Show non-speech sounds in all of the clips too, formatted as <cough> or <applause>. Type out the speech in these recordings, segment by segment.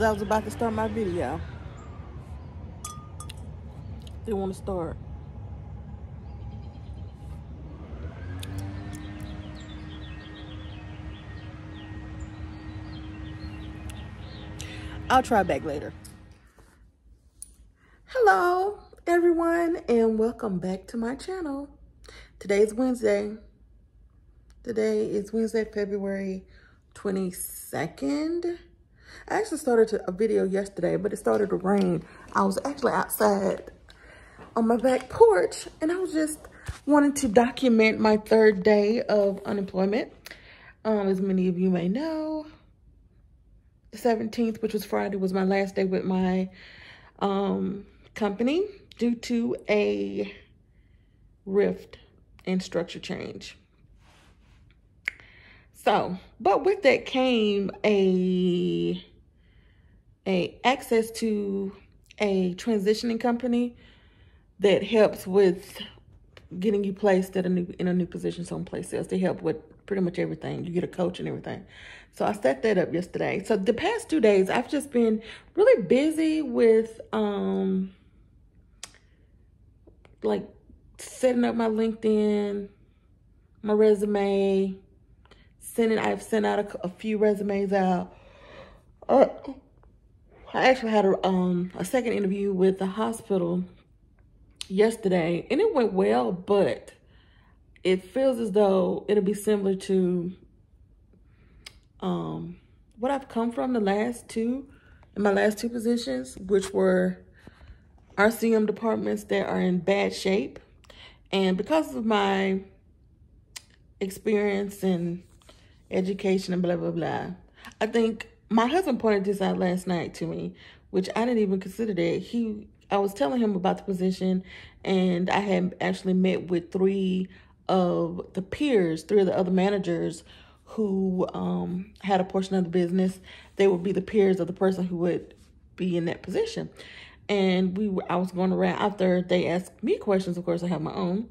as I was about to start my video. They want to start. I'll try back later. Hello, everyone, and welcome back to my channel. Today is Wednesday. Today is Wednesday, February 22nd. I actually started a video yesterday, but it started to rain. I was actually outside on my back porch, and I was just wanting to document my third day of unemployment. Um, as many of you may know, the 17th, which was Friday, was my last day with my um, company due to a rift and structure change. So, but with that came a a access to a transitioning company that helps with getting you placed at a new in a new position someplace else. They help with pretty much everything. You get a coach and everything. So I set that up yesterday. So the past two days, I've just been really busy with um like setting up my LinkedIn, my resume, sending. I've sent out a, a few resumes out. Uh, I actually had a um a second interview with the hospital yesterday, and it went well, but it feels as though it'll be similar to um, what I've come from the last two, in my last two positions, which were RCM departments that are in bad shape. And because of my experience and education and blah, blah, blah, I think my husband pointed this out last night to me, which I didn't even consider that. He, I was telling him about the position and I had actually met with three of the peers, three of the other managers who um, had a portion of the business. They would be the peers of the person who would be in that position. And we were, I was going around after they asked me questions. Of course, I have my own.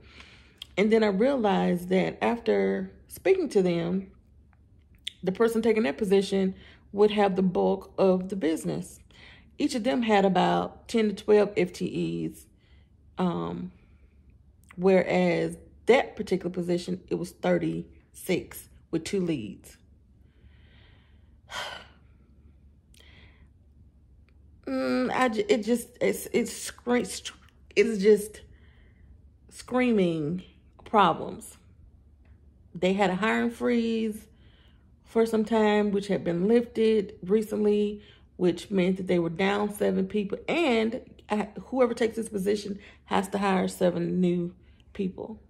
And then I realized that after speaking to them, the person taking that position would have the bulk of the business. Each of them had about 10 to 12 FTEs. Um, whereas that particular position, it was 36 with two leads. <sighs> mm, I, it just, it's, it's, it's just screaming problems. They had a hiring freeze for some time, which had been lifted recently, which meant that they were down seven people. And whoever takes this position has to hire seven new people.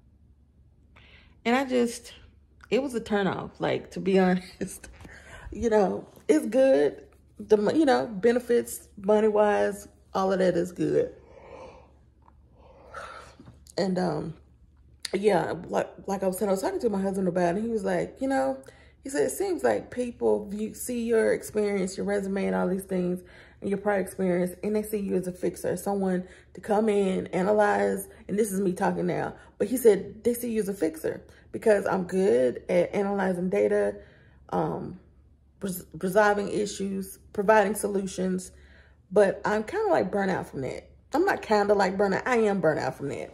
And I just, it was a turnoff, like, to be <laughs> honest. You know, it's good. The, you know, benefits, money-wise, all of that is good. And, um, yeah, like, like I was saying, I was talking to my husband about it, and he was like, you know, he said, it seems like people view, see your experience, your resume, and all these things, and your prior experience, and they see you as a fixer, someone to come in, analyze, and this is me talking now, but he said they see you as a fixer because I'm good at analyzing data, um, res resolving issues, providing solutions, but I'm kind of like burnout from that. I'm not kind of like burnout. I am burnout from that.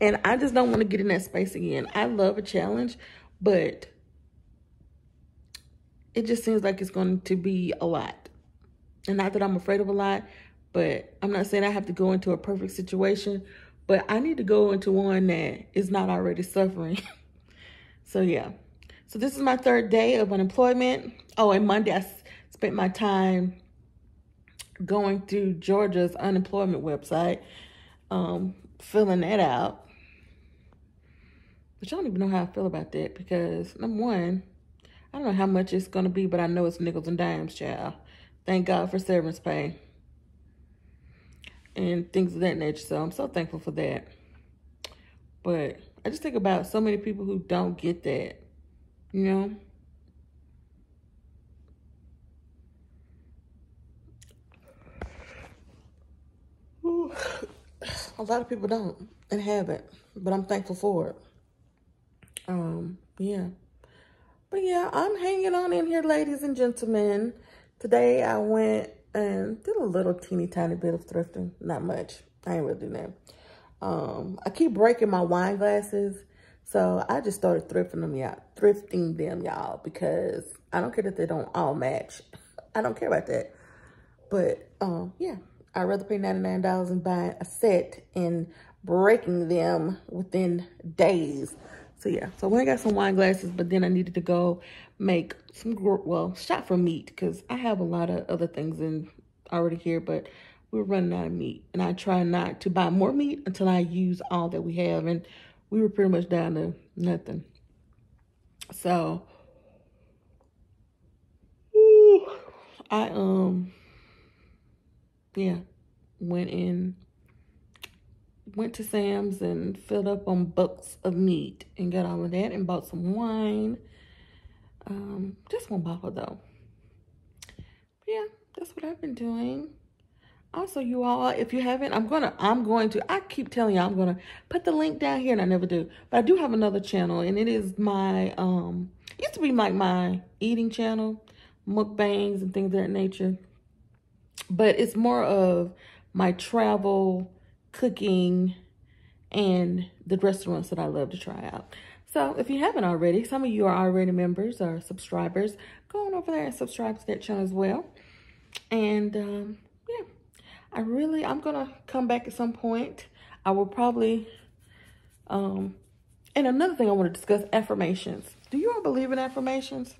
And I just don't want to get in that space again. I love a challenge, but it just seems like it's going to be a lot. And not that I'm afraid of a lot, but I'm not saying I have to go into a perfect situation, but I need to go into one that is not already suffering. <laughs> so yeah. So this is my third day of unemployment. Oh, and Monday I spent my time going through Georgia's unemployment website, um, filling that out. Which I don't even know how I feel about that because number one, I don't know how much it's going to be, but I know it's nickels and dimes, child. Thank God for severance pay and things of that nature. So I'm so thankful for that. But I just think about so many people who don't get that, you know? A lot of people don't and haven't, but I'm thankful for it. Um, yeah. But yeah, I'm hanging on in here, ladies and gentlemen. Today I went and did a little teeny tiny bit of thrifting. Not much. I ain't really doing that. Um, I keep breaking my wine glasses. So I just started thrifting them, y'all. Thrifting them, y'all, because I don't care that they don't all match. <laughs> I don't care about that. But, um, yeah, I'd rather pay $99 and buy a set and breaking them within days. So, yeah. So, when I got some wine glasses, but then I needed to go make some, well, shop for meat because I have a lot of other things in already here, but we're running out of meat. And I try not to buy more meat until I use all that we have. And we were pretty much down to nothing. So, I, um, yeah, went in, went to Sam's and filled up on bucks of meat and got all of that and bought some wine. Um, just one bottle though. But yeah, that's what I've been doing also you all if you haven't i'm gonna i'm going to i keep telling you i'm gonna put the link down here and i never do but i do have another channel and it is my um used to be like my eating channel mukbangs and things of that nature but it's more of my travel cooking and the restaurants that i love to try out so if you haven't already some of you are already members or subscribers go on over there and subscribe to that channel as well and um yeah, I really, I'm going to come back at some point. I will probably, um, and another thing I want to discuss, affirmations. Do you all believe in affirmations?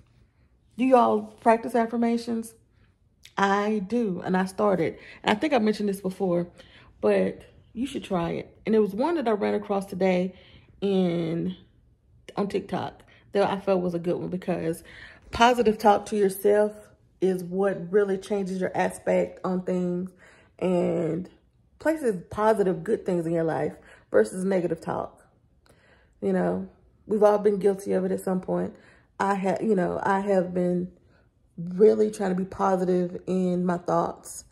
Do you all practice affirmations? I do, and I started. And I think I mentioned this before, but you should try it. And it was one that I ran across today in on TikTok that I felt was a good one because positive talk to yourself is what really changes your aspect on things and places positive, good things in your life versus negative talk. You know, we've all been guilty of it at some point. I have, you know, I have been really trying to be positive in my thoughts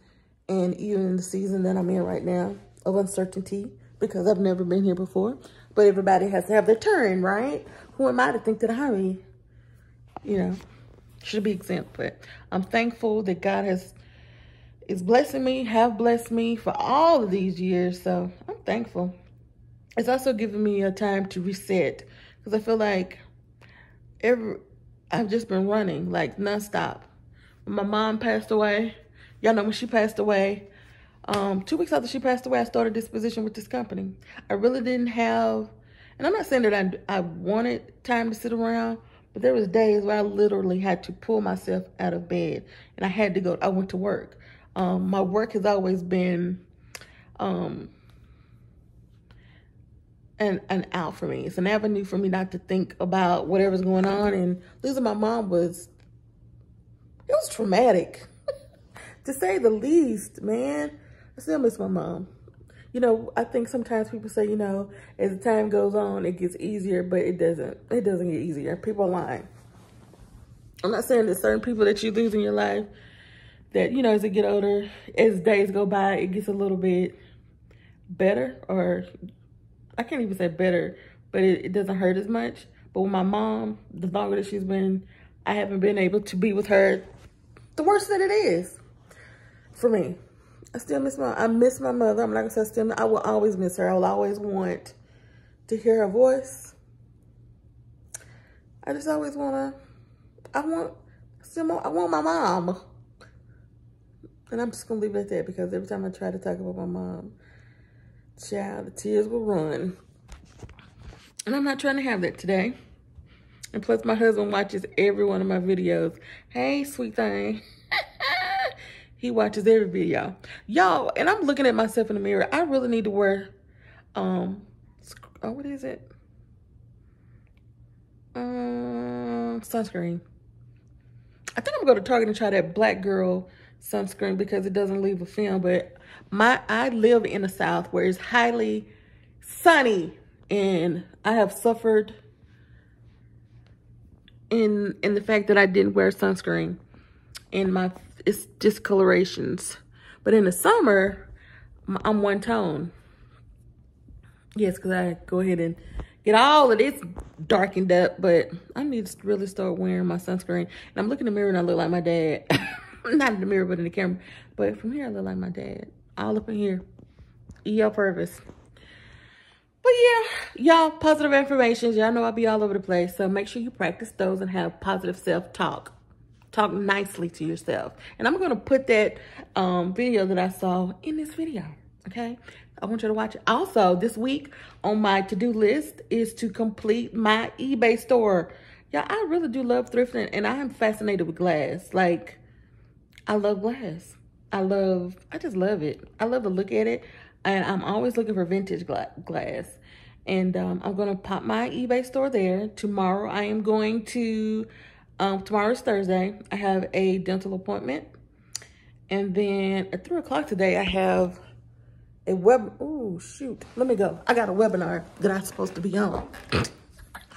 and even the season that I'm in right now of uncertainty because I've never been here before. But everybody has to have their turn, right? Who am I to think that I, you know, should be exempt? But I'm thankful that God has is blessing me, have blessed me for all of these years. So I'm thankful. It's also given me a time to reset because I feel like every I've just been running like nonstop. When my mom passed away, y'all know when she passed away, um, two weeks after she passed away, I started this position with this company. I really didn't have, and I'm not saying that I, I wanted time to sit around, but there was days where I literally had to pull myself out of bed and I had to go, I went to work. Um, my work has always been um, an, an out for me. It's an avenue for me not to think about whatever's going on. And losing my mom was, it was traumatic, <laughs> to say the least, man. Still miss my mom. You know, I think sometimes people say, you know, as the time goes on, it gets easier, but it doesn't. It doesn't get easier. People are lying. I'm not saying that certain people that you lose in your life that, you know, as they get older, as days go by, it gets a little bit better or I can't even say better, but it, it doesn't hurt as much. But with my mom, the longer that she's been, I haven't been able to be with her, the worse that it is for me. I still miss my, I miss my mother. I'm not gonna say still, I will always miss her. I will always want to hear her voice. I just always wanna, I want, still, I want my mom. And I'm just to leave it at that because every time I try to talk about my mom, child, the tears will run. And I'm not trying to have that today. And plus, my husband watches every one of my videos. Hey, sweet thing. He watches every video. Y'all, and I'm looking at myself in the mirror. I really need to wear, um, oh, what is it? Um, sunscreen. I think I'm going to go to Target and try that Black Girl sunscreen because it doesn't leave a film. But my I live in the South where it's highly sunny and I have suffered in in the fact that I didn't wear sunscreen and my it's discolorations. But in the summer, I'm one tone. Yes, because I go ahead and get all of this darkened up, but I need to really start wearing my sunscreen. And I'm looking in the mirror and I look like my dad. <laughs> not in the mirror, but in the camera. But from here, I look like my dad. All up in here. E.L. Purvis. But yeah, y'all, positive affirmations. Y'all know I'll be all over the place. So make sure you practice those and have positive self-talk. Talk nicely to yourself. And I'm going to put that um, video that I saw in this video. Okay? I want you to watch it. Also, this week on my to-do list is to complete my eBay store. Yeah, I really do love thrifting and I am fascinated with glass. Like, I love glass. I love, I just love it. I love to look at it and I'm always looking for vintage gla glass. And um, I'm going to pop my eBay store there. Tomorrow I am going to, um, tomorrow's Thursday, I have a dental appointment. And then at 3 o'clock today, I have a web, oh shoot, let me go. I got a webinar that I'm supposed to be on.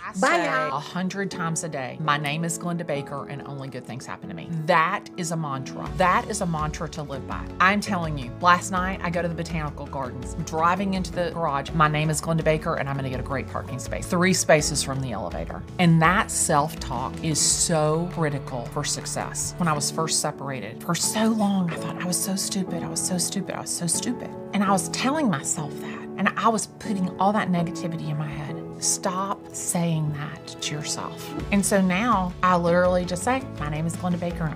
I say a hundred times a day, my name is Glenda Baker and only good things happen to me. That is a mantra. That is a mantra to live by. I'm telling you, last night I go to the botanical gardens, driving into the garage, my name is Glenda Baker and I'm gonna get a great parking space. Three spaces from the elevator. And that self-talk is so critical for success. When I was first separated, for so long I thought I was so stupid, I was so stupid, I was so stupid. And I was telling myself that. And I was putting all that negativity in my head. Stop saying that to yourself. And so now I literally just say, My name is Glenda Baker.